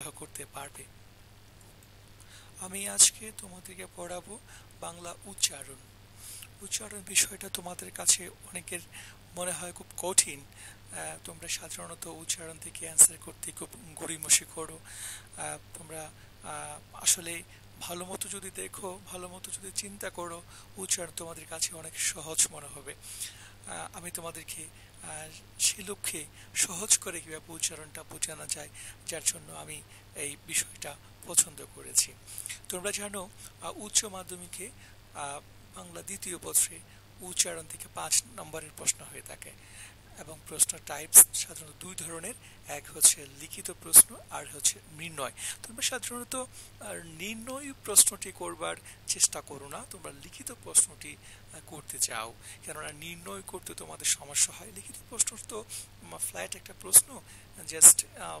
সরবরাহ করতে পারবে। আমি আজকে তোমাদেরকে পড়াবো বাংলা উচ্চারণ। উচ্চারণ বিষয়টা তোমাদের কাছে অনেকের মনে হয় খুব কঠিন। তোমরা সাধারণত উচ্চারণ থেকে অ্যান্সার করতে খুব গড়িমসি করো। তোমরা আসলে ভালো মতো যদি দেখো, ভালো মতো যদি চিন্তা করো, উচ্চারণ তোমাদের কাছে অনেক সহজ মনে হবে। আমি তোমাদেরকে সে লক্ষ্যে সহজ করে কীভাবে উচ্চারণটা বোঝানো যায়, যার জন্য আমি এই বিষয়টা পছন্দ করেছি। তোমরা জানো উচ্চ মাধ্যমিকে বাংলা দ্বিতীয় পত্রে উচ্চারণ থেকে পাঁচ নম্বরের প্রশ্ন হয়ে থাকে। এবং প্রশ্ন টাইপস সাধারণত দুই ধরনের, এক হচ্ছে লিখিত প্রশ্ন আর হচ্ছে নির্ণয়। তোমরা সাধারণত নির্ণয় প্রশ্নটি করবার চেষ্টা করো না, তোমরা লিখিত প্রশ্নটি করতে চাও। কেননা নির্ণয় করতে তোমাদের সমস্যা হয়। লিখিত প্রশ্ন তো ফ্ল্যাট একটা প্রশ্ন জাস্ট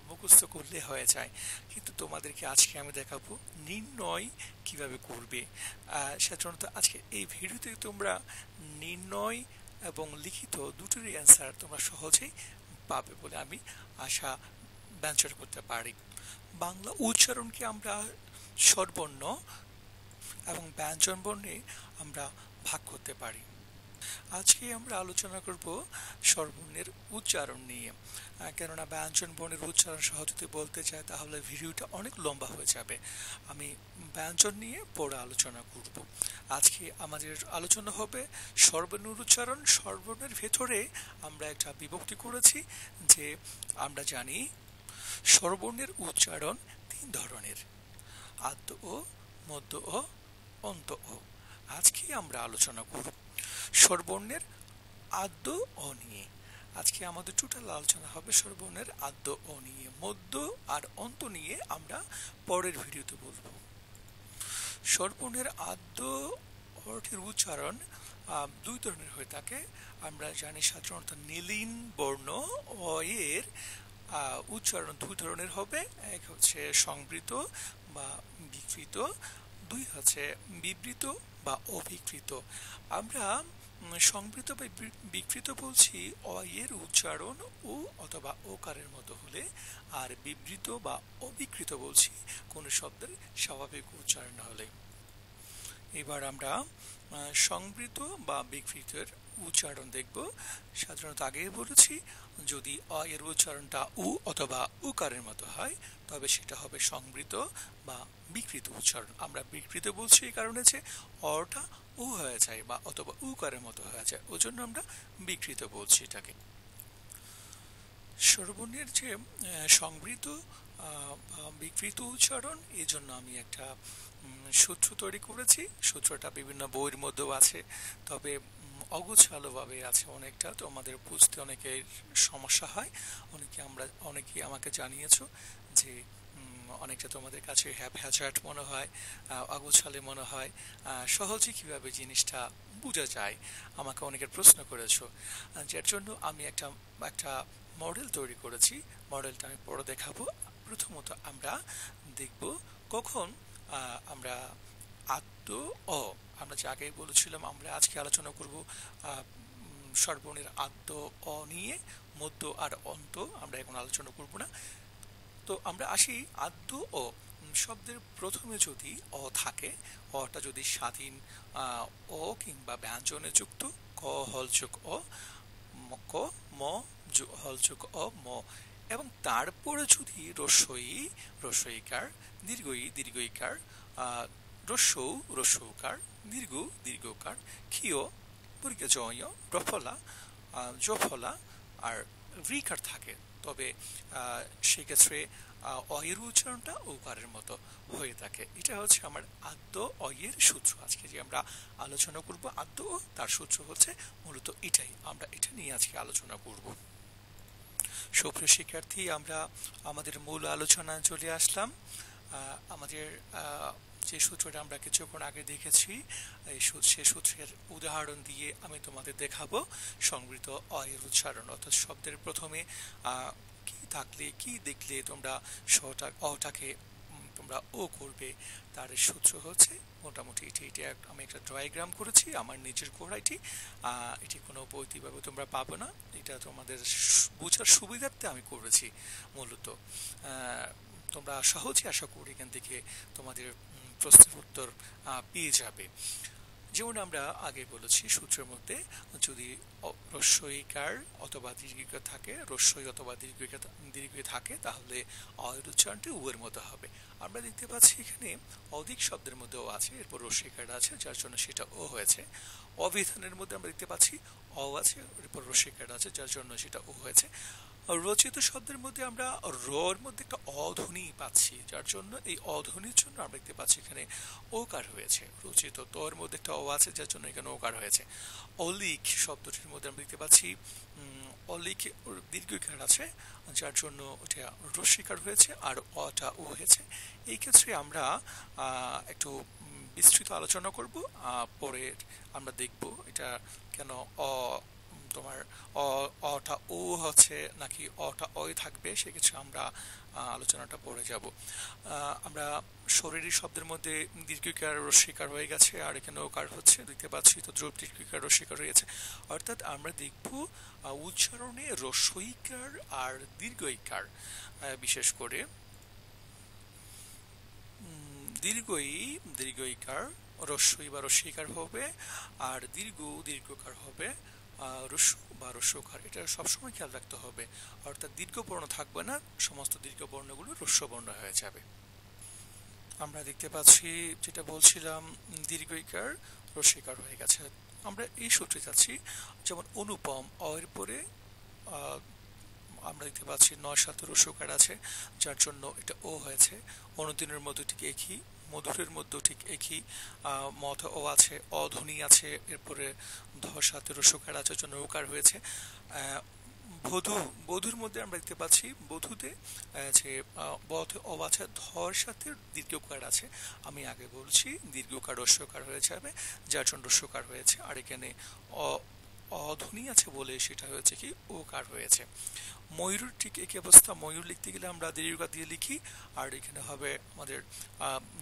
মুখস্থ করলে হয়ে যায়। কিন্তু তোমাদেরকে আজকে আমি দেখাবো নির্ণয় কীভাবে করবে। সাধারণত আজকে এই ভিডিওতে তোমরা নির্ণয় এবং লিখিত দুটোরই অ্যান্সার তোমরা সহজেই পাবে বলে আমি আশা ব্যঞ্চার করতে পারি। বাংলা উচ্চারণকে আমরা স্বরবর্ণ এবং ব্যঞ্জনবর্ণে আমরা ভাগ করতে পারি। আজকে আমরা আলোচনা করব স্বরবর্ণের উচ্চারণ নিয়ে। কেননা ব্যঞ্জন বর্ণের উচ্চারণ সহ যদি বলতে চাই তাহলে ভিডিওটা অনেক লম্বা হয়ে যাবে। আমি ব্যঞ্জন নিয়ে পরে আলোচনা করব। আজকে আমাদের আলোচনা হবে স্বরবর্ণের উচ্চারণ স্বরবর্ণের ভেতরে আমরা একটা বিভক্তি করেছি যে আমরা জানি স্বরবর্ণের উচ্চারণ তিন ধরনের, আদ্য ও মধ্য ও অন্ত ও। আজকে আমরা আলোচনা করব স্বরবর্ণের আদ্য ও নিয়ে। আজকে আমাদের টোটাল আলোচনা হবে স্বরবর্ণের আদ্য ও নিয়ে। মধ্য আর অন্ত নিয়ে আমরা পরের ভিডিওতে বলব। স্বরবর্ণের আদ্য অর্থের উচ্চারণ দুই ধরনের হয়ে থাকে। আমরা জানি সাধারণত নীলিন বর্ণ ও এর উচ্চারণ দুই ধরনের হবে। এক হচ্ছে সংবৃত বা বিকৃত, দুই হচ্ছে বিবৃত বা অভিকৃত আমরা সংবৃত বা বিকৃত বলছি অ এর উচ্চারণ ও অথবা ওকারের মতো হলে আর বিবৃত বা অবিকৃত বলছি কোনো শব্দের স্বাভাবিক উচ্চারণ হলে। এবার আমরা সংবৃত বা বিকৃতের উচ্চারণ দেখব। সাধারণত আগেই বলেছি, যদি অ এর উচ্চারণটা উ অথবা উকারের মতো হয়, তবে সেটা হবে সংবৃত বা বিকৃত উচ্চারণ। আমরা বিকৃত বলছি এই কারণে যে, অটা উ হয়ে যায় বা অথবা উকারের মতো হয়ে যায় জন্য আমরা বিকৃত বলছি এটাকে। স্বরবর্ণের যে সংবৃত বিকৃত উচ্চারণ এই জন্য আমি একটা সূত্র তৈরি করেছি। সূত্রটা বিভিন্ন বইয়ের মধ্যেও আছে। তবে অগোছালোভাবে আছে অনেকটা। তো আমাদের বুঝতে অনেকের সমস্যা হয়। অনেকে আমরা, অনেকেই আমাকে জানিয়েছো যে অনেকটা তোমাদের কাছে হ্যাপ হ্যাচার্ট মনে হয় অগোছালে মনে হয়। সহজে কীভাবে জিনিসটা বোঝা যায়? আমাকে অনেকের প্রশ্ন করেছ। যার জন্য আমি একটা একটা মডেল তৈরি করেছি। মডেলটা আমি পরে দেখাবো। প্রথমত আমরা দেখব কখন আমরা আত্ম অ। আমরা যে আগে বলেছিলাম, আমরা আজকে আলোচনা করব সর্বর্ণের আদ্য অ নিয়ে, মধ্য আর অন্ত, আমরা এখন আলোচনা করব না। তো আমরা আসি আদ্য অ। শব্দের প্রথমে যদি অ থাকে, অটা যদি স্বাধীন অ কিংবা ব্যঞ্জনে যুক্ত, ক হলযোগ অ ক, ম হলযোগ অ, ম। এবং তারপরে যদি রসই রসইকার দীর্ঘই দীর্ঘইকার রস্যৌ রস্যৌকার দীর্ঘ, দীর্ঘকার, ক্ষীয় পরীক্ষা জয় রফলা জফলা আর রিকার থাকে। তবে সেক্ষেত্রে অয়ের উচ্চারণটা ওকারের মতো হয়ে থাকে। এটা হচ্ছে আমার আদ্য অয়ের সূত্র। আজকে যে আমরা আলোচনা করব আদ্য, তার সূত্র হচ্ছে মূলত এটাই। আমরা এটা নিয়ে আজকে আলোচনা করব। সুপ্রিয় শিক্ষার্থী, আমরা আমাদের মূল আলোচনায় চলে আসলাম। আমাদের যে সূত্রটা আমরা কিছুক্ষণ আগে দেখেছি, এই সে সূত্রের উদাহরণ দিয়ে আমি তোমাদের দেখাবো সংবৃত অয়ের উচ্চারণ অর্থাৎ শব্দের প্রথমে কি থাকলে কি দেখলে তোমরা শটা অটাকে তোমরা ও করবে, তার সূত্র হচ্ছে মোটামুটি এটি এটি আমি একটা ড্রয়াগ্রাম করেছি, আমার নিজের করা এটি এটি কোনো বৈতিভাবে তোমরা পাবো না, এটা তোমাদের বোঝার সুবিধার্থে আমি করেছি মূলত। তোমরা সহজে আশা করি এখান থেকে তোমাদের প্রশ্নের উত্তর পেয়ে যাবে। যেমন আমরা আগে বলেছি সূত্রের মধ্যে, যদি রস্যইকার অথবা দীর্ঘিকার থাকে, রস্যই অথবা দীর্ঘিকা দীর্ঘই থাকে, তাহলে অয়ের উচ্চারণটি উয়ের মতো হবে। আমরা দেখতে পাচ্ছি এখানে অধিক শব্দের মধ্যেও আছে, এরপর রস্যইকার আছে, যার জন্য সেটা ও হয়েছে। অবিধানের মধ্যে আমরা দেখতে পাচ্ছি অ আছে, এরপর রস্যইকার আছে, যার জন্য সেটা ও হয়েছে। রচিত শব্দের মধ্যে আমরা রর মধ্যে একটা অধ্বনি পাচ্ছি, যার জন্য এই অধ্বনির জন্য আমরা দেখতে পাচ্ছি এখানে ওকার হয়েছে। রচিত তোর মধ্যে একটা অ আছে, যার জন্য এখানে ওকার হয়েছে। অলিক শব্দটির মধ্যে আমরা দেখতে পাচ্ছি অলিক দীর্ঘকার আছে, যার জন্য ওটা রস্বীকার হয়েছে আর অটা ও হয়েছে। এই ক্ষেত্রে আমরা একটু বিস্তৃত আলোচনা করব পরে আমরা দেখব এটা কেন অ তোমার অটা ও হচ্ছে নাকি অটা অয় থাকবে, সেক্ষেত্রে আমরা আলোচনাটা পড়ে যাব। আমরা শরীরী শব্দের মধ্যে দীর্ঘিকার শিকার হয়ে গেছে, আর এখানে ওকার হচ্ছে, দেখতে পাচ্ছি তো দ্রব দীর্ঘিকার শিকার হয়ে গেছে অর্থাৎ আমরা দেখব উচ্চারণে রস্বইকার আর দীর্ঘইকার বিশেষ করে। দীর্ঘই, দীর্ঘইকার রস্বই বা রস্বীকার হবে, আর দীর্ঘ, দীর্ঘকার হবে। রস্য বা রস্যকার, এটা সবসময় খেয়াল রাখতে হবে। অর্থাৎ দীর্ঘবর্ণ থাকবে না, সমস্ত দীর্ঘ বর্ণগুলো রস্য হয়ে যাবে। আমরা দেখতে পাচ্ছি, যেটা বলছিলাম দীর্ঘইকার রস্যিকার হয়ে গেছে। আমরা এই সূত্রে যাচ্ছি, যেমন অনুপম, অয়ের পরে আমরা দেখতে পাচ্ছি নয় সাত রস্যকার আছে, যার জন্য এটা ও হয়েছে। অনুদিনের মধ্যে ঠিক একই মধুরের মধ্যেও ঠিক একই মথ ও আছে অধ্বনি আছে, এরপরে ধ সাথে রসকার আছে জন্য হয়েছে বধু, বধুর মধ্যে আমরা দেখতে পাচ্ছি, বধুতে যে বধ ও আছে ধর সাথে দীর্ঘকার আছে। আমি আগে বলছি, দীর্ঘকার রস্যকার হয়েছে, যার জন্য রস্যকার হয়েছে। আর এখানে অধ্বনি আছে বলে সেটা হয়েছে কি ওকার হয়েছে। ময়ূর ঠিক একই অবস্থা, ময়ূর লিখতে গেলে আমরা দীর্ঘ দিয়ে লিখি, আর এখানে হবে আমাদের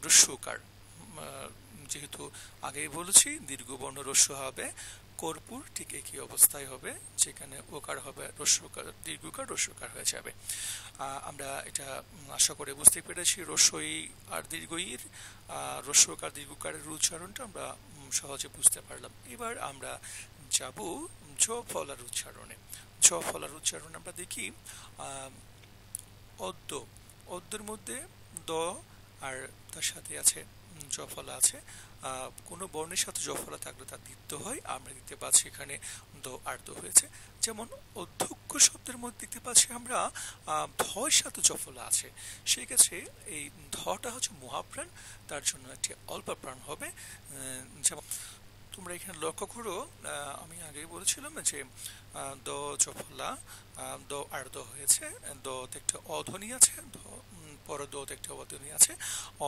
রস্যকার যেহেতু আগেই বলেছি, দীর্ঘ বর্ণ রস্য হবে, কর্পূর ঠিক একই অবস্থায় হবে, যেখানে ওকার হবে রস্যকার দীর্ঘকার রস্যকার হয়ে যাবে। আমরা এটা আশা করে বুঝতে পেরেছি, রস্যই আর দীর্ঘইর রস্যকার দীর্ঘকারের উচ্চারণটা আমরা সহজে বুঝতে পারলাম। এবার আমরা যাব জ ফলার উচ্চারণে। ছ ফলার উচ্চারণ আমরা দেখি অদ্য। অদ্যর মধ্যে দ আর তার সাথে আছে জফলা আছে। কোনো বর্ণের সাথে জফলা থাকলে তার দ্বিত্ব হয়। আমরা দেখতে পাচ্ছি এখানে দ আর্দ হয়েছে। যেমন অধ্যক্ষ শব্দের মধ্যে দেখতে পাচ্ছি আমরা ধর সাথে জফলা আছে। সেই ক্ষেত্রে এই ধটা হচ্ছে মহাপ্রাণ, তার জন্য একটি অল্প প্রাণ হবে। যেমন তোমরা এখানে লক্ষ্য করো আমি আগেই বলেছিলাম যে দ জফলা দ আর দ হয়েছে দ একটা অধ্বনি আছে পর দোতে একটা অধ্বনি আছে,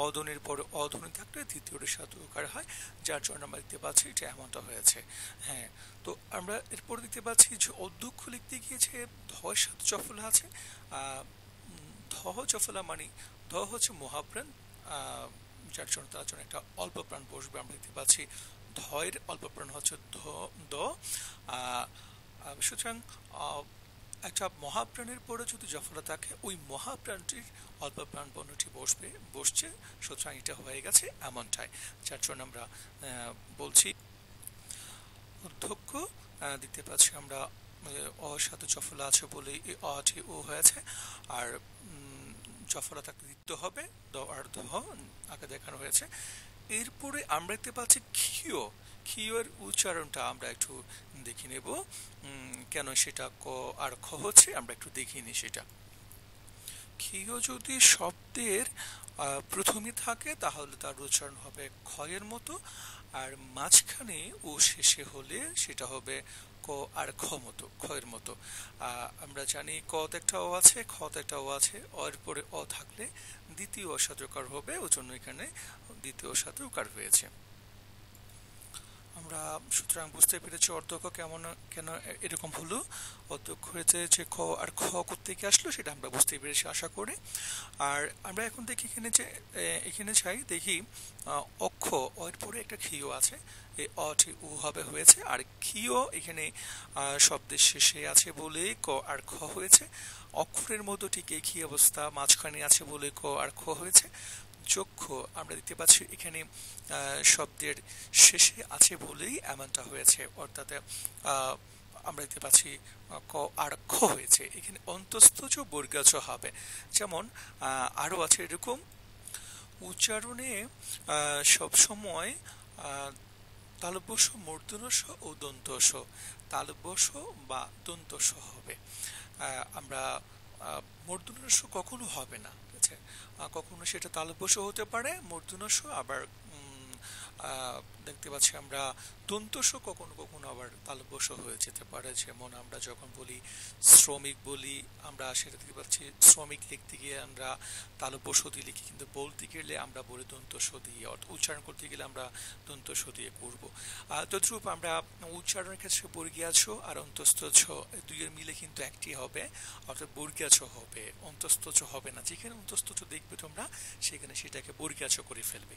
অধ্বনির পর অধ্বনি থাকলে দ্বিতীয়টির সাথে উকার হয়, যার জন্য আমরা দেখতে পাচ্ছি এটা এমনটা হয়েছে। হ্যাঁ তো আমরা এরপর দেখতে পাচ্ছি যে অধ্যক্ষ লিখতে গিয়েছে ধর সাথে চফলা আছে ধ চফলা মানে ধ হচ্ছে মহাপ্রাণ যার জন্য তার জন্য একটা অল্প প্রাণ বসবে, আমরা দেখতে পাচ্ছি ধয়ের অল্প প্রাণ হচ্ছে ধ দ সুতরাং একটা মহাপ্রাণের পরে যদি জফলা থাকে, ওই মহাপ্রাণটির অল্প প্রাণ বর্ণটি বসবে, বসছে, সুতরাং এটা হয়ে গেছে এমনটাই, যার জন্য আমরা বলছি, অধ্যক্ষ দেখতে পাচ্ছি আমরা অ সাথে জফলা আছে বলে এই অটি ও হয়েছে, আর জফলা তাকে দিতে হবে, দ, আর দ, আগে দেখানো হয়েছে এরপরে আমরা দেখতে পাচ্ছি ক্ষীয়। ক্ষীয়ের উচ্চারণটা আমরা একটু দেখে নেব। কেন সেটা ক আর খ হচ্ছে, আমরা একটু দেখিনি নিই সেটা। ক্ষীয় যদি শব্দের প্রথমে থাকে, তাহলে তার উচ্চারণ হবে ক্ষয়ের মতো, আর মাঝখানে ও শেষে হলে সেটা হবে ক আর খ মতো, ক্ষয়ের মতো। আমরা জানি ক একটা ও আছে খ একটা ও আছে, অর পরে অ থাকলে দ্বিতীয় অসাধকার হবে ওই জন্য এখানে দ্বিতীয় সাথে উকার হয়েছে আমরা সুতরাং বুঝতে পেরেছি অর্ধক্ষ কেমন, কেন এরকম হলো। অর্ধক্ষ হয়েছে যে খ আর খ থেকে আসলো সেটা আমরা বুঝতে পেরেছি, আশা করি। আর আমরা এখন দেখি এখানে যে এখানে চাই দেখি অক্ষ এর পরে একটা ক্ষীয় আছে। এই অটি উ হবে হয়েছে, আর ক্ষীয় এখানে শব্দের শেষে আছে বলে ক আর খ হয়েছে। অক্ষরের মতো ঠিক একই অবস্থা মাঝখানে আছে বলে ক আর খ হয়েছে। চক্ষ আমরা দেখতে পাচ্ছি এখানে শব্দের শেষে আছে বলেই এমনটা হয়েছে। অর্থাৎ আমরা দেখতে পাচ্ছি ক আর খ হয়েছে। এখানে অন্তস্থজ বর্গাচ হবে। যেমন আরও আছে এরকম, উচ্চারণে সবসময় তালব্যস মূর্ধনস ও দন্তস। তালব্যস বা দন্তস হবে। আমরা মূর্ধনস কখনো হবে না। আছে। কখনো সেটা তালব্যস হতে পারে মূর্ধনস আবার দেখতে পাচ্ছি আমরা দন্তস কখনো কখনো আবার তালব্যস হয়ে যেতে পারে। যেমন আমরা যখন বলি শ্রমিক বলি, আমরা সেটা দেখতে পাচ্ছি শ্রমিক লিখতে গিয়ে আমরা তালব্যস দিয়ে লিখি, কিন্তু বলতে গেলে আমরা বলি দন্তস দিয়ে। অর্থাৎ উচ্চারণ করতে গেলে আমরা দন্তস দিয়ে করব। তদ্রূপ আমরা উচ্চারণের ক্ষেত্রে বর্গিয়াছ আর অন্তস্থ দুইয়ের মিলে কিন্তু একটি হবে, অর্থাৎ বর্গিয়াছ হবে। অন্তস্থ হবে না। যেখানে অন্তস্থ দেখবে তোমরা, সেখানে সেটাকে বর্গিয়াছ করে ফেলবে।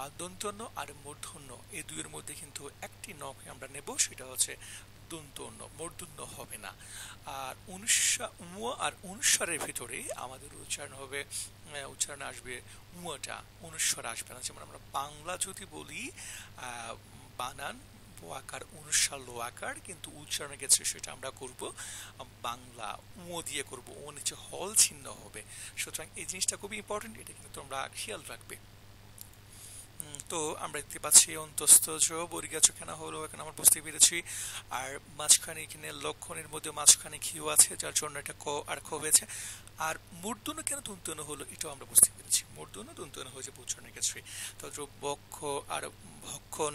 আর দন্তন্য আর মূর্ধন্য এই দুইয়ের মধ্যে কিন্তু একটি নখ আমরা নেব, সেটা হচ্ছে দন্তন্য মূর্ধন্য হবে না। আর অনুস্বা উয়া আর অনুস্বরের ভিতরে আমাদের উচ্চারণ হবে উচ্চারণ আসবে উয়াটা অনুস্বর আসবে না। যেমন আমরা বাংলা যদি বলি বানান আকার অনুসার লো আকার কিন্তু উচ্চারণের ক্ষেত্রে সেটা আমরা করব, বাংলা উঁ দিয়ে করব ও নিচে হল ছিন্ন হবে। সুতরাং এই জিনিসটা খুবই ইম্পর্টেন্ট এটা কিন্তু তোমরা খেয়াল রাখবে। তো আমরা দেখতে পাচ্ছি অন্তস্থজ বরিগাছ কেনা হলো, এখানে আমরা বুঝতে পেরেছি। আর মাঝখানে এখানে লক্ষণের মধ্যে মাঝখানে ঘিউ আছে, যার জন্য এটা ক আর খ হয়েছে। আর মূর্ধন্য কেন তুন্তন হলো, এটাও আমরা বুঝতে পেরেছি। মূর্ধন্য তুন্তন হয়েছে উচ্চারণের ক্ষেত্রে। তো বক্ষ আর ভক্ষণ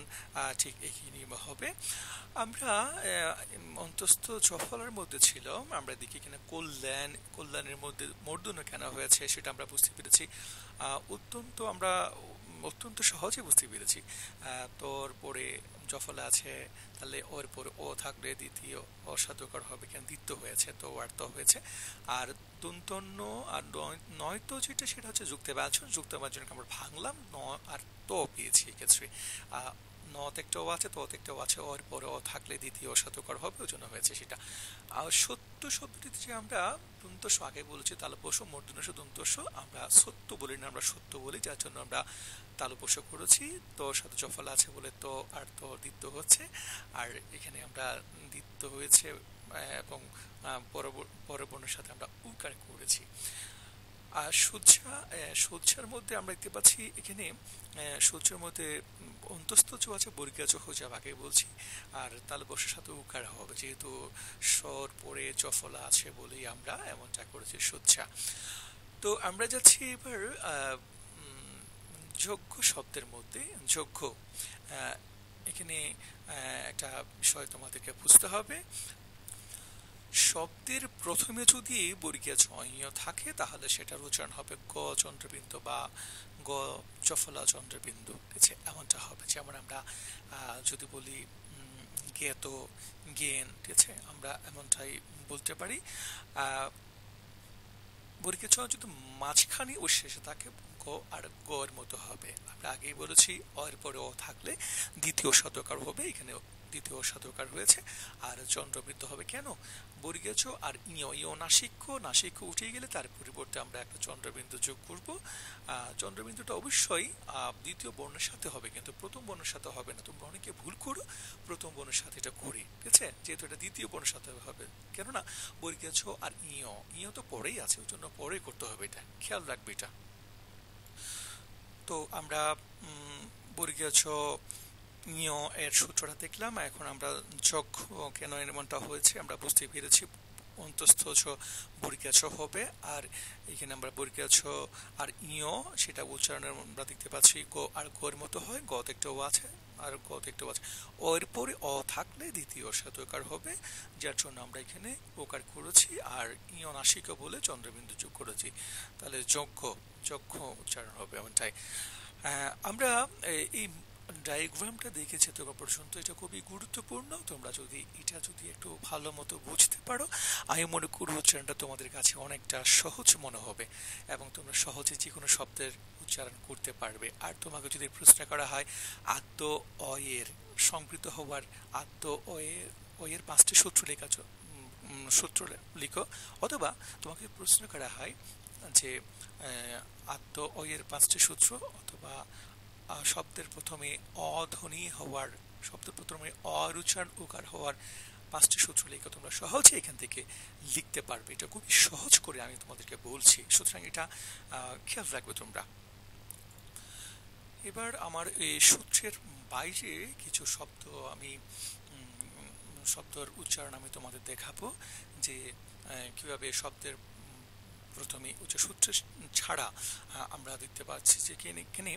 ঠিক একই নিয়ম হবে। আমরা অন্তস্থ জফলার মধ্যে ছিল আমরা দেখি এখানে কল্যাণ, কল্যাণের মধ্যে মূর্ধন্য কেন হয়েছে, সেটা আমরা বুঝতে পেরেছি। অত্যন্ত আমরা অত্যন্ত সহজে বুঝতে পেরেছি। তোর পরে জফলা আছে, তাহলে ওর পরে ও থাকলে দ্বিতীয় অসাধুকর হবে কেন? দ্বিতীয় হয়েছে, তো তো হয়েছে। আর তুন্তন্য আর নয়, নয়তো যেটা, সেটা হচ্ছে যুক্তে। বাচন যুক্ত বাচনকে আমরা ভাঙলাম? ন, আর তো পেয়েছি এক্ষেত্রে। নত একটাও আছে তত একটাও আছে। ওর পরে ও থাকলে দ্বিতীয় অসাধুকর হবে, ওই জন্য হয়েছে সেটা। আর সত্য শব্দটিতে যে আমরা দন্তস আগে বলেছি তালপোষ মর্দনস দন্তস আমরা সত্য বলি না, আমরা সত্য বলি, যার জন্য আমরা তালপোষ করেছি। তো সাথে জফল আছে বলে তো আর তো দ্বিত্ব হচ্ছে। আর এখানে আমরা দ্বিত্ব হয়েছে এবং পরের বর্ণের সাথে আমরা উকার করেছি। আর সজ্জা মধ্যে আমরা দেখতে পাচ্ছি এখানে সজ্জার মধ্যে অন্তস্থ চো আছে বর্গীয় চোখ যা আগে বলছি। আর তাল বসের সাথে উকার হবে, যেহেতু স্বর পরে চফলা আছে বলেই আমরা এমনটা করেছি সজ্জা তো আমরা যাচ্ছি এবার যোগ্য শব্দের মধ্যে। যোগ্য এখানে একটা বিষয় তোমাদেরকে বুঝতে হবে। শব্দের প্রথমে যদি বর্গীয় ছয় থাকে, তাহলে সেটার উচ্চারণ হবে গ চন্দ্রবিন্দু বা গ চফলা চন্দ্রবিন্দু। ঠিক আছে এমনটা হবে। যেমন আমরা যদি বলি জ্ঞাত, জ্ঞান ঠিক আছে আমরা এমনটাই বলতে পারি। বর্গীয় ছয় যদি মাঝখানে ও শেষে থাকে, গ আর গ এর মতো হবে। আমরা আগেই বলেছি অ এর পরে ও থাকলে দ্বিতীয় শতকার হবে। এখানে দ্বিতীয় শতকার হয়েছে। আর চন্দ্রবৃত্ত হবে কেন? বর্গেছ আর ইয় ইয় নাসিক্য নাসিক্য উঠে গেলে তার পরিবর্তে আমরা একটা চন্দ্রবিন্দু যোগ করব। চন্দ্রবিন্দুটা অবশ্যই দ্বিতীয় বর্ণের সাথে হবে কিন্তু প্রথম বর্ণের সাথে হবে না। তোমরা অনেকে ভুল করো, প্রথম বর্ণের সাথে এটা করি, ঠিক আছে? যেহেতু এটা দ্বিতীয় বর্ণের সাথে হবে। কেননা বর্গেছ আর ইয় ইয় তো পরেই আছে, ওই জন্য পরেই করতে হবে এটা। খেয়াল রাখবে এটা। তো আমরা বর্গীয় নিয় এর সূত্রটা দেখলাম, এখন আমরা যোগ কেন এমনটা হয়েছে আমরা বুঝতে পেরেছি। অন্তস্থ ছ বর্গীয় ছ হবে, আর এখানে আমরা বর্গীয় ছ আর ইয়, সেটা উচ্চারণের আমরা দেখতে পাচ্ছি গ আর গর মতো হয়, গ একটা ও আছে আর গ একটা আছে। ওর পরে অ থাকলে দ্বিতীয় সাতকার হবে, যার জন্য আমরা এখানে ওকার করেছি, আর ইয় নাসিক বলে চন্দ্রবিন্দু যোগ করেছি। তাহলে যজ্ঞ যজ্ঞ উচ্চারণ হবে এমনটাই। আমরা এই ডায়াগ্রামটা দেখেছে তোমরা পর্যন্ত এটা খুবই গুরুত্বপূর্ণ। তোমরা যদি এটা যদি একটু ভালো মতো বুঝতে পারো, আমি মনে করি উচ্চারণটা তোমাদের কাছে অনেকটা সহজ মনে হবে এবং তোমরা সহজে যে কোনো শব্দের উচ্চারণ করতে পারবে। আর তোমাকে যদি প্রশ্ন করা হয় আদ্য অয়ের সংকৃত হওয়ার আদ্য অয়ের অয়ের পাঁচটি সূত্র লেখা সূত্র লিখো। অথবা তোমাকে প্রশ্ন করা হয় যে আদ্য অয়ের পাঁচটি সূত্র অথবা শব্দের প্রথমে অধ্বনি হওয়ার, শব্দের প্রথমে অরুচারণ উকার হওয়ার পাঁচটি সূত্র লেখা তোমরা সহজে এখান থেকে লিখতে পারবে। এটা খুবই সহজ করে আমি তোমাদেরকে বলছি। সুতরাং এটা খেয়াল রাখবে তোমরা। এবার আমার এই সূত্রের বাইরে কিছু শব্দ আমি শব্দের উচ্চারণ আমি তোমাদের দেখাবো যে কীভাবে শব্দের প্রথমে উচ্চ সূত্র ছাড়া আমরা দেখতে পাচ্ছি যে এখানে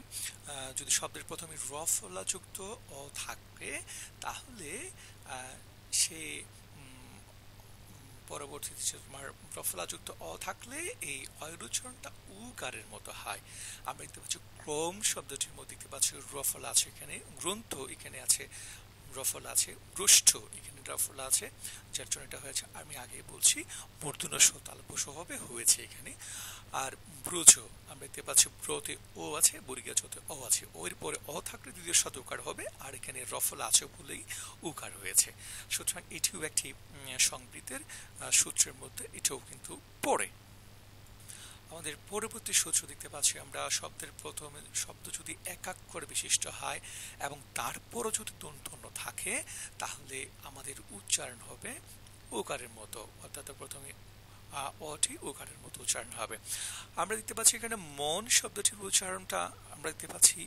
যদি শব্দের প্রথমে রফলাযুক্ত অ থাকে তাহলে সে পরবর্তীতে তোমার রফলাযুক্ত অ থাকলে এই অয়ের উচ্চারণটা উকারের মতো হয়। আমরা দেখতে পাচ্ছি ক্রম শব্দটির মধ্যে দেখতে পাচ্ছি রফলা আছে এখানে, গ্রন্থ এখানে আছে। রফল আছে, পৃষ্ঠ এখানে রফল আছে, যার জন্য এটা হয়েছে, আমি আগে বলছি, মূর্ধন্য তালপোষ হবে হয়েছে এখানে। আর ব্রজ, আমরা দেখতে পাচ্ছি ব্রতে ও আছে, বর্গীয় চতে ও আছে। ওর পরে অ থাকলে দ্বিতীয় শত উকার হবে, আর এখানে রফল আছে বলেই উকার হয়েছে। সুতরাং এটিও একটি সংবৃতের সূত্রের মধ্যে এটাও কিন্তু পড়ে। আমাদের পরবর্তী সূত্র দেখতে পাচ্ছি আমরা, শব্দের প্রথমে, শব্দ যদি একাক্ষর বিশিষ্ট হয় এবং তারপরও যদি দন্তন্য থাকে, তাহলে আমাদের উচ্চারণ হবে ওকারের মতো। অর্থাৎ প্রথমে অটি ওকারের মতো উচ্চারণ হবে। আমরা দেখতে পাচ্ছি এখানে মন শব্দটির উচ্চারণটা, আমরা দেখতে পাচ্ছি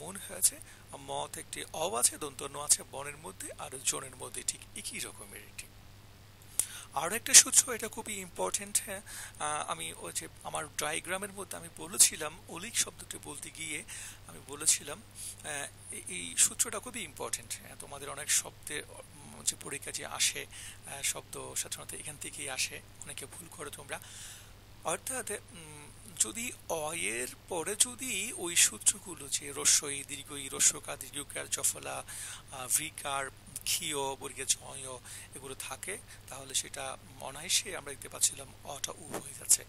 মন হয়েছে, মত একটি অ আছে দন্তন্য আছে, বনের মধ্যে আর জনের মধ্যে ঠিক একই রকমের একটি আরও একটা সূত্র, এটা খুবই ইম্পর্টেন্ট হ্যাঁ। আমি ওই যে আমার ডায়াগ্রামের মধ্যে আমি বলেছিলাম, অলিক শব্দটি বলতে গিয়ে আমি বলেছিলাম এই সূত্রটা খুবই ইম্পর্টেন্ট হ্যাঁ। তোমাদের অনেক শব্দের যে পরীক্ষা যে আসে শব্দ সাধারণত এখান থেকেই আসে, অনেকে ভুল করে তোমরা। অর্থাৎ যদি অয়ের পরে যদি ওই সূত্রগুলো যে রস্যই, দীর্ঘই রস্যকা, দীর্ঘকার, জফলা ভিকার ক্ষীয় বর্গের জয় এগুলো থাকে, তাহলে সেটা অনায়াসে আমরা দেখতে পাচ্ছিলাম অটা উ হয়ে যাচ্ছে।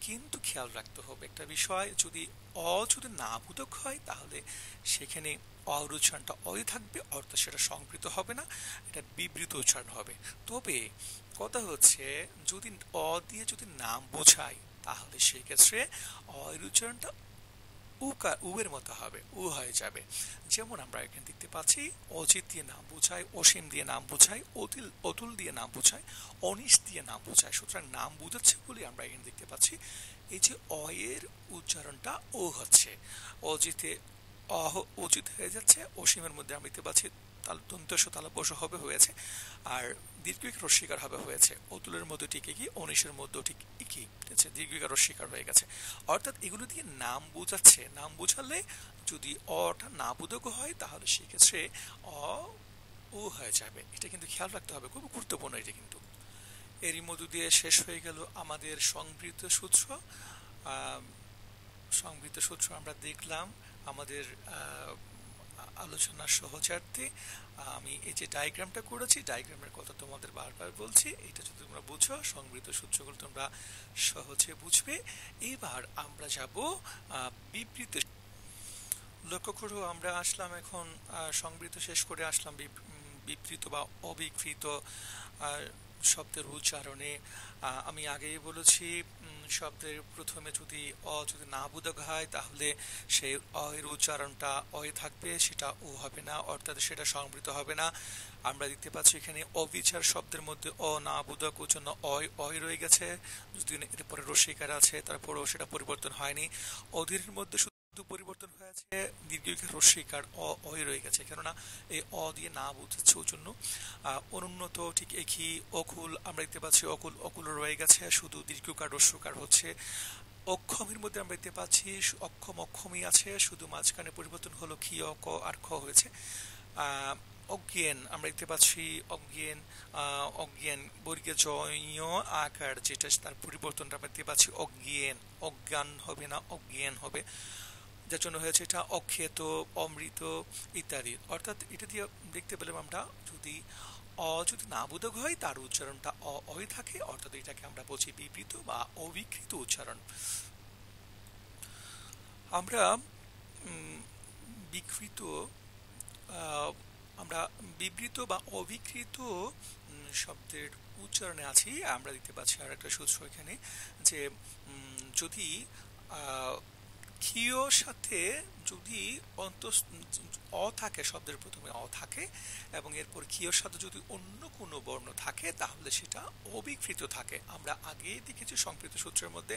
কিন্তু খেয়াল রাখতে হবে একটা বিষয়, যদি অ যদি না বোধক হয়, তাহলে সেখানে অর উচ্চারণটা অয় থাকবে, অর্থাৎ সেটা সংকৃত হবে না, এটা বিবৃত উচ্চারণ হবে। তবে কথা হচ্ছে, যদি অ দিয়ে যদি নাম বোঝায়, তাহলে সেই ক্ষেত্রে অয়ের উচ্চারণটা উকা, উয়ের মতো হবে, উ হয়ে যাবে। যেমন আমরা এখানে দেখতে পাচ্ছি, অজিত দিয়ে নাম বোঝায়, অসীম দিয়ে নাম বোঝায়, অতুল অতুল দিয়ে নাম বোঝায়, অনিশ দিয়ে নাম বোঝায়। সুতরাং নাম বুঝাচ্ছে বলে আমরা এখানে দেখতে পাচ্ছি, এই যে অ এর উচ্চারণটা ও হচ্ছে। অজিতে, অহ, অজিত হয়ে যাচ্ছে, অসীমের মধ্যে আমি দেখতে পাচ্ছি তাল দন্তস তালবস হবে হয়েছে। আর দীর্ঘিক রস্বীকার হবে হয়েছে। অতুলের মধ্যে ঠিক কি অনিশের মধ্যে ঠিক কি আছে দীর্ঘিকার রস্বীকার হয়ে গেছে। অর্থাৎ এগুলো দিয়ে নাম বোঝাচ্ছে। নাম বোঝালে যদি অটা না বোধক হয়, তাহলে সেক্ষেত্রে অ ও হয়ে যাবে। এটা কিন্তু খেয়াল রাখতে হবে। খুব গুরুত্বপূর্ণ এটা কিন্তু। এরই মধ্য দিয়ে শেষ হয়ে গেল আমাদের সংবৃত সূত্র। সংবৃত সূত্র আমরা দেখলাম আমাদের আলোচনার সহচার্থে, আমি এই যে ডায়াগ্রামটা করেছি ডায়াগ্রামের কথা তোমাদের বারবার বলছি, এটা যদি তোমরা বুঝো সংবৃত সূত্রগুলো তোমরা সহজে বুঝবে। এবার আমরা যাব বিবৃত লক্ষ্য করো, আমরা আসলাম এখন সংবৃত শেষ করে আসলাম বিবৃত বা অবিকৃত শব্দের উচ্চারণে। আমি আগেই বলেছি শব্দের প্রথমে যদি অ যদি না বোধক হয়, তাহলে সেই অ এর উচ্চারণটা অয় থাকবে, সেটা ও হবে না, অর্থাৎ সেটা সংবৃত হবে না। আমরা দেখতে পাচ্ছি এখানে অবিচার শব্দের মধ্যে অ না বোধক জন্য অয় অয় রয়ে গেছে। যদি এরপরে রসিকার আছে, তারপরেও সেটা পরিবর্তন হয়নি। অধীরের মধ্যে পরিবর্তন হয়ে হয়েছে দীর্ঘিকার রস্যিকার অ অয় রয়ে গেছে। কেননা এই অ দিয়ে না বুঝাচ্ছে ওই জন্য অনুন্নত ঠিক একই অকুল আমরা দেখতে পাচ্ছি, অকুল অকুল রয়ে গেছে, শুধু দীর্ঘ দীর্ঘকার রস্যকার হচ্ছে। অক্ষমের মধ্যে আমরা দেখতে পাচ্ছি অক্ষম অক্ষমই আছে, শুধু মাঝখানে পরিবর্তন হলো কি অক আর খ হয়েছে। অজ্ঞান, আমরা দেখতে পাচ্ছি অজ্ঞান অজ্ঞান, বর্গীয় জয় আকার, যেটা তার পরিবর্তনটা আমরা দেখতে পাচ্ছি, অজ্ঞান অজ্ঞান হবে না, অজ্ঞান হবে। যার জন্য হয়েছে এটা অক্ষেত, অমৃত ইত্যাদি। অর্থাৎ এটা দিয়ে দেখতে পেলাম আমরা যদি অ যদি না বোধক হয়, তার উচ্চারণটা অ হয়ে থাকে। অর্থাৎ এটাকে আমরা বলছি বিবৃত বা অবিকৃত উচ্চারণ। আমরা বিকৃত আমরা বিবৃত বা অবিকৃত শব্দের উচ্চারণে আছি। আমরা দেখতে পাচ্ছি আর একটা সূত্র এখানে যে যদি ক্ষীয় সাথে যদি অন্ত অ থাকে, শব্দের প্রথমে অ থাকে, এবং এরপর ক্ষীয়র সাথে যদি অন্য কোনো বর্ণ থাকে, তাহলে সেটা অবিকৃত থাকে। আমরা আগে দেখেছি সংকৃত সূত্রের মধ্যে,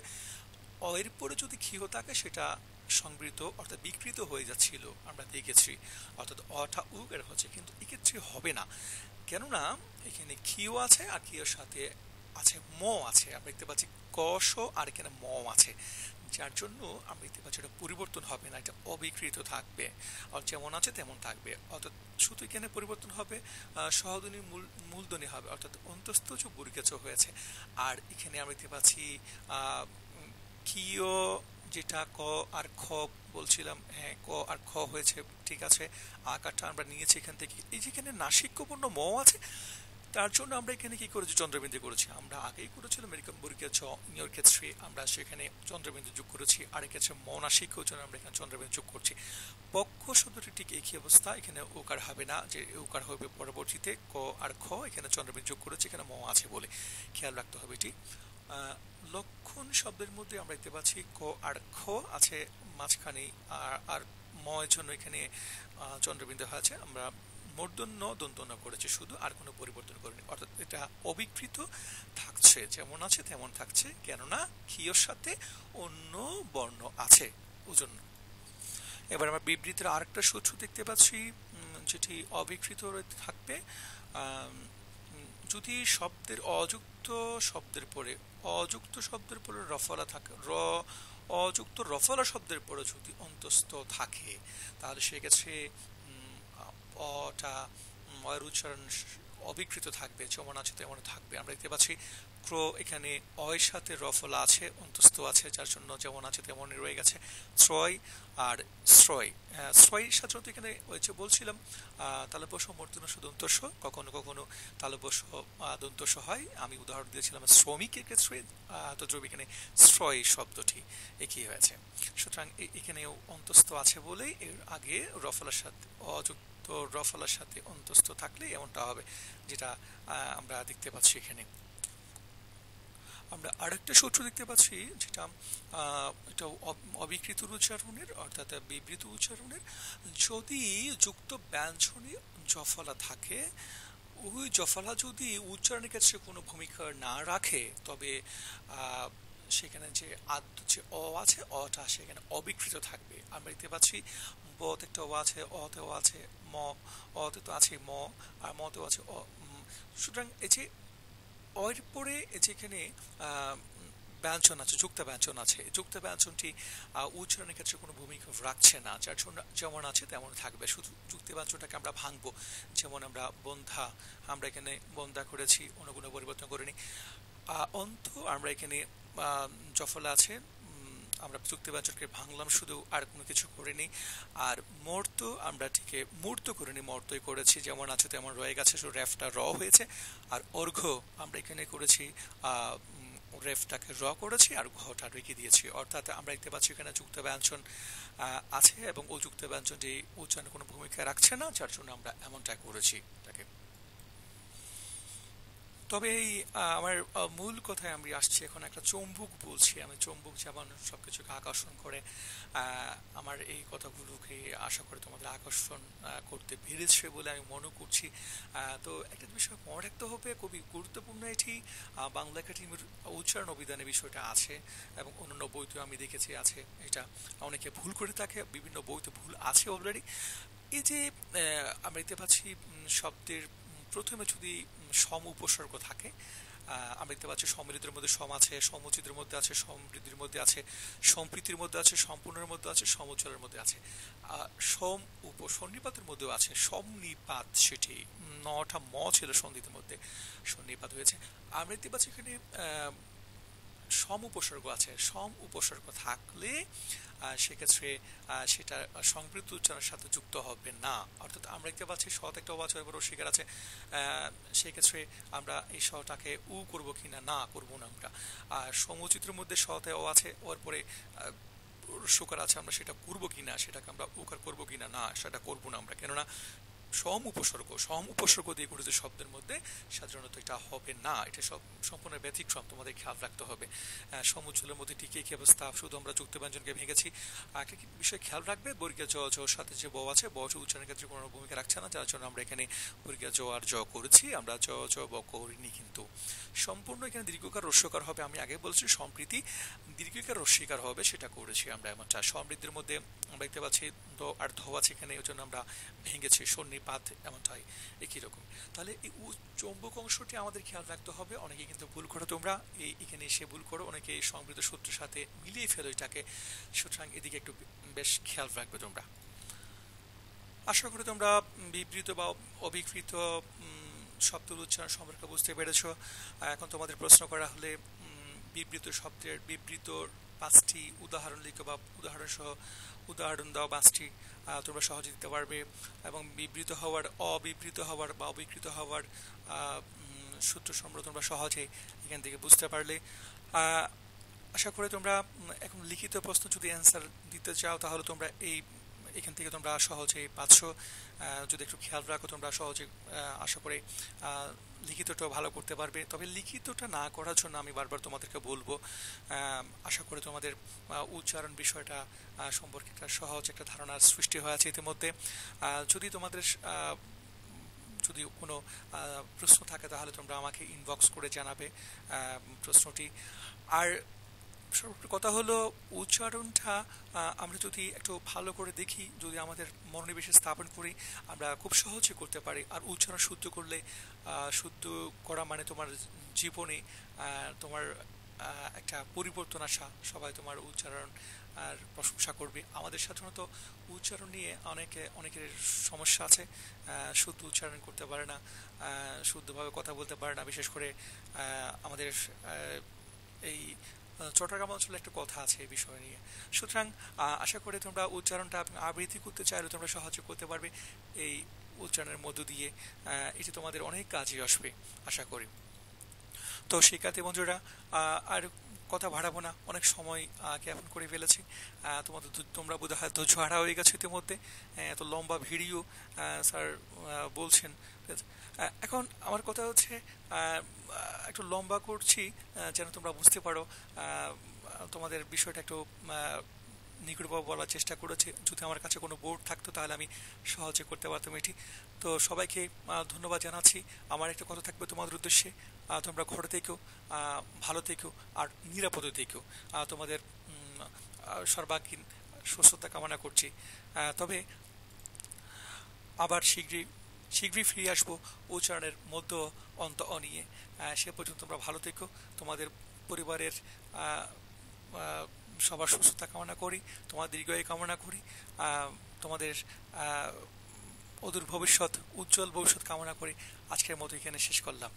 অ এর পরে যদি ক্ষীয় থাকে, সেটা সংবৃত অর্থাৎ বিকৃত হয়ে যাচ্ছিল, আমরা দেখেছি। অর্থাৎ অটা উগের হচ্ছে, কিন্তু এক্ষেত্রে হবে না। কেননা, এখানে ক্ষীয় আছে আর ক্ষীয়র সাথে আছে ম আছে। আমরা দেখতে পাচ্ছি কষ আর এখানে ম আছে। যার জন্য আমরা দেখতে পাচ্ছি এটা পরিবর্তন হবে না, এটা অবিকৃত থাকবে। আর যেমন আছে তেমন থাকবে। অর্থাৎ শুধু এখানে পরিবর্তন হবে সহদনী মূল, মূলধনী হবে, অর্থাৎ অন্তস্থ যে বুরিকাচ হয়েছে। আর এখানে আমরা দেখতে পাচ্ছি কিয় যেটা ক আর খ বলছিলাম হ্যাঁ ক আর খ হয়েছে, ঠিক আছে। আকারটা আমরা নিয়েছি এখান থেকে। এই যেখানে নাসিক্যপূর্ণ ম আছে তার জন্য আমরা এখানে কি করেছি? চন্দ্রবিন্দু করেছি। আমরা আগেই করেছিলাম এরকম বর্গীয় চ ইয়র ক্ষেত্রে আমরা সেখানে চন্দ্রবিন্দু যোগ করেছি। আর ক্ষেত্রে মনাশিক জন্য আমরা এখানে চন্দ্রবিন্দু যোগ করছি। পক্ষ শব্দটি ঠিক একই অবস্থা। এখানে ওকার হবে না, যে ওকার হবে পরবর্তীতে ক আর খ। এখানে চন্দ্রবিন্দু যোগ করেছি, এখানে ম আছে বলে খেয়াল রাখতে হবে এটি। লক্ষণ শব্দের মধ্যে আমরা দেখতে পাচ্ছি ক আর খ আছে মাঝখানে, আর আর ময়ের জন্য এখানে চন্দ্রবিন্দু আছে আমরা মূর্ধন্য দন্তন্য করেছে শুধু, আর কোনো পরিবর্তন করেনি। অর্থাৎ এটা অবিকৃত থাকছে, যেমন আছে তেমন থাকছে, কেননা ক্ষীয়র সাথে অন্য বর্ণ আছে ওজন্য। এবার আমরা বিবৃতির আরেকটা সূত্র দেখতে পাচ্ছি যেটি অবিকৃত থাকবে। যদি শব্দের অযুক্ত শব্দের পরে, অযুক্ত শব্দের পরে রফলা থাকে, র, অযুক্ত রফলা শব্দের পরে যদি অন্তস্থ থাকে, তাহলে সেক্ষেত্রে অটা ময়ের উচ্চারণ অবিকৃত থাকবে, যেমন আছে তেমন থাকবে। আমরা দেখতে পাচ্ছি, ক্র এখানে অয়ের সাথে রফলা আছে, অন্তস্থ আছে, যার জন্য যেমন আছে তেমনই রয়ে গেছে। শ্রয় আর শ্রয় শ্রয় সাধারণত এখানে ওই যে বলছিলাম তালবস মূর্ধনস দন্তস কখনো কখনো তালবস দন্তস হয়। আমি উদাহরণ দিয়েছিলাম শ্রমিকের ক্ষেত্রে তো এখানে শ্রয় শব্দটি একই হয়েছে। সুতরাং এখানেও অন্তস্থ আছে বলেই এর আগে রফলার সাথে অযুক্ত তো রফলার সাথে অন্তস্থ থাকলে এমনটা হবে, যেটা আমরা দেখতে পাচ্ছি এখানে। আমরা আরেকটা সূত্র দেখতে পাচ্ছি, যেটা এটা অবিকৃত উচ্চারণের, অর্থাৎ বিবৃত উচ্চারণের। যদি যুক্ত ব্যঞ্জনে জফলা থাকে, ওই জফলা যদি উচ্চারণের ক্ষেত্রে কোনো ভূমিকা না রাখে, তবে সেখানে যে আদ্য, যে অ আছে, অটা সেখানে অবিকৃত থাকবে। আমরা দেখতে পাচ্ছি বতে ও আছে অতেও আছে ম অতে তো আছে ম আর মতেও আছে অ সুতরাং এই যে অর পরে যেখানে ব্যঞ্জন আছে, যুক্ত ব্যঞ্জন আছে, যুক্ত ব্যঞ্জনটি উচ্চারণের ক্ষেত্রে কোনো ভূমিকা রাখছে না, যার জন্য যেমন আছে তেমন থাকবে। শুধু যুক্তি ব্যঞ্জনটাকে আমরা ভাঙবো। যেমন আমরা বন্ধা, আমরা এখানে বন্ধা করেছি অন্য কোনো পরিবর্তন করিনি। অন্ত, আমরা এখানে জফলা আছে আমরা চুক্তিবাচককে ভাঙলাম, শুধু আর কোনো কিছু করিনি। আর মর্ত, আমরা ঠিক মূর্ত করিনি, মর্তই করেছি। যেমন আছে তেমন রয়ে গেছে, শুধু র্যাফটা র হয়েছে। আর অর্ঘ আমরা এখানে করেছি রেফটাকে র করেছি আর ঘটা রেখে দিয়েছি। অর্থাৎ আমরা দেখতে পাচ্ছি এখানে যুক্ত ব্যঞ্জন আছে এবং ও যুক্ত ব্যঞ্জনটি উচ্চারণে কোনো ভূমিকা রাখছে না, যার জন্য আমরা এমনটা করেছি। তবে এই আমার মূল কথায় আমি আসছি এখন একটা চম্বুক বলছি। আমি চম্বুক, যেমন সব কিছুকে আকর্ষণ করে আমার এই কথাগুলোকে আশা করে তোমাদের আকর্ষণ করতে পেরেছে বলে আমি মনে করছি। তো একটা বিষয় মনে রাখতে হবে, খুবই গুরুত্বপূর্ণ এটি বাংলা একাডেমির উচ্চারণ অভিধানে বিষয়টা আছে এবং অন্যান্য বইতেও আমি দেখেছি আছে এটা। অনেকে ভুল করে থাকে, বিভিন্ন বইতে ভুল আছে অলরেডি এই যে আমরা দেখতে পাচ্ছি শব্দের প্রথমে যদি সম উপসর্গ থাকে। আমরা দেখতে পাচ্ছি সমৃদ্ধির মধ্যে সম আছে, সমুচিতের মধ্যে আছে, সমৃদ্ধির মধ্যে আছে, সম্প্রীতির মধ্যে আছে, সম্পূর্ণের মধ্যে আছে সমুচলের মধ্যে আছে। সম উপ, সন্নিপাতের মধ্যেও আছে। সমনিপাত সেটি নটা ম ছিল সন্ধিতের মধ্যে সন্নিপাত হয়েছে। আমরা দেখতে পাচ্ছি এখানে সম উপসর্গ আছে, সম উপসর্গ থাকলে সেক্ষেত্রে সেটা সংবৃত্ত উচ্চারণের সাথে যুক্ত হবে না। অর্থাৎ আমরা দেখতে পাচ্ছি সৎ একটা অবাচ এবার শিকার আছে। সেক্ষেত্রে আমরা এই সটাকে উ করব কি না না করব না আমরা। আর সমচিত্রের মধ্যে সৎ ও আছে, ওর পরে সুকার আছে, আমরা সেটা করব কি না সেটাকে আমরা উকার করব কিনা, না, সেটা করব না আমরা। কেননা সম উপসর্গ সম উপসর্গ দিয়ে গঠিত শব্দের মধ্যে সাধারণত এটা হবে না। এটা সব সম্পূর্ণ ব্যতিক্রম, তোমাদের খেয়াল রাখতে হবে। সমুজ্জ্বলের মধ্যে টিকে কি অবস্থা, শুধু আমরা যুক্ত ব্যঞ্জনকে ভেঙেছি একটা বিষয়ে খেয়াল রাখবে, বর্গীয় জ জ সাথে যে ব আছে, ব উচ্চারণের ক্ষেত্রে কোনো ভূমিকা রাখছে না, যার জন্য আমরা এখানে বর্গীয় জ আর জ করেছি, আমরা জ জ, ব করিনি কিন্তু। সম্পূর্ণ এখানে দীর্ঘকার, রস্যকার হবে, আমি আগে বলছি, সম্প্রীতি দীর্ঘকার, রস্যিকার হবে, সেটা করেছি আমরা এমনটা। সমৃদ্ধির মধ্যে আমরা দেখতে পাচ্ছি, দ আর ধ আছে এখানে ওই জন্য আমরা ভেঙেছি সন্নিপাত এমনটাই একই রকম। তাহলে এই চৌম্বক অংশটি আমাদের খেয়াল রাখতে হবে। অনেকে কিন্তু ভুল করো তোমরা। এই এখানে এসে ভুল করো। অনেকে এই সমৃদ্ধ সূত্রের সাথে মিলিয়ে ফেলো এটাকে। সুতরাং এদিকে একটু বেশ খেয়াল রাখবে তোমরা। আশা করি তোমরা বিবৃত বা অবিকৃত শব্দ উচ্চারণ সম্পর্কে বুঝতে পেরেছ। এখন তোমাদের প্রশ্ন করা হলে বিবৃত শব্দের, বিবৃত পাঁচটি উদাহরণ লিখো বা উদাহরণ সহ উদাহরণ দাও পাঁচটি তোমরা সহজে দিতে পারবে এবং বিবৃত হওয়ার, অবিবৃত হওয়ার বা অবিকৃত হওয়ার সূত্র সম্পর্কে তোমরা সহজে এখান থেকে বুঝতে পারলে। আশা করি তোমরা এখন লিখিত প্রশ্ন যদি অ্যান্সার দিতে চাও, তাহলে তোমরা এই, এখান থেকে তোমরা সহজে পাচ্ছ। যদি একটু খেয়াল রাখো, তোমরা সহজে আশা করি লিখিতটাও ভালো করতে পারবে। তবে লিখিতটা না করার জন্য আমি বারবার তোমাদেরকে বলব আশা করি তোমাদের উচ্চারণ বিষয়টা সম্পর্কে একটা সহজ একটা ধারণার সৃষ্টি হয়ে আছে ইতিমধ্যে যদি তোমাদের যদি কোনো প্রশ্ন থাকে তাহলে তোমরা আমাকে ইনবক্স করে জানাবে প্রশ্নটি। আর কথা হলো উচ্চারণটা আমরা যদি একটু ভালো করে দেখি, যদি আমাদের মনোনিবেশে স্থাপন করি, আমরা খুব সহজে করতে পারি। আর উচ্চারণ শুদ্ধ করলে শুদ্ধ করা মানে তোমার জীবনে তোমার একটা পরিবর্তন আসা, সবাই তোমার উচ্চারণ, আর প্রশংসা করবে। আমাদের সাধারণত উচ্চারণ নিয়ে অনেকে, অনেকের সমস্যা আছে। শুদ্ধ উচ্চারণ করতে পারে না শুদ্ধভাবে কথা বলতে পারে না। বিশেষ করে আমাদের এই চট্টগ্রাম অঞ্চলে একটা কথা আছে এই বিষয় নিয়ে। সুতরাং আশা করি তোমরা উচ্চারণটা আবৃত্তি করতে চাইলে তোমরা সাহায্য করতে পারবে এই উচ্চারণের মধ্য দিয়ে। এটি তোমাদের অনেক কাজে আসবে, আশা করি। তো শিক্ষার্থী বন্ধুরা আর কথা বাড়াবো না। অনেক সময় জ্ঞাপন করে ফেলেছি। তোমাদের তোমরা বোধ হয় ধৈর্য হারা হয়ে গেছে ইতিমধ্যে। এত লম্বা ভিডিও স্যার বলছেন। এখন আমার কথা হচ্ছে একটু লম্বা করছি যেন তোমরা বুঝতে পারো। তোমাদের বিষয়টা একটু নিকটভাবে বলার চেষ্টা করেছি। যদি আমার কাছে কোনো বোর্ড থাকতো, তাহলে আমি সহজে করতে পারতাম এটি। তো সবাইকে ধন্যবাদ জানাচ্ছি। আমার একটা কথা থাকবে তোমাদের উদ্দেশ্যে। তোমরা ঘর থেকেও ভালো থেকেও আর নিরাপদে থেকেও তোমাদের সর্বাঙ্গীন সুস্থতা কামনা করছি। তবে আবার শীঘ্রই শীঘ্রই ফিরে আসব উচ্চারণের মধ্য অন্ত অনিয়ে। সে পর্যন্ত তোমরা ভালো থেকো। তোমাদের পরিবারের সবার সুস্থতা কামনা করি তোমার দীর্ঘায়ু কামনা করি তোমাদের অদূর ভবিষ্যৎ, উজ্জ্বল ভবিষ্যৎ কামনা করি। আজকের মতো এখানে শেষ করলাম।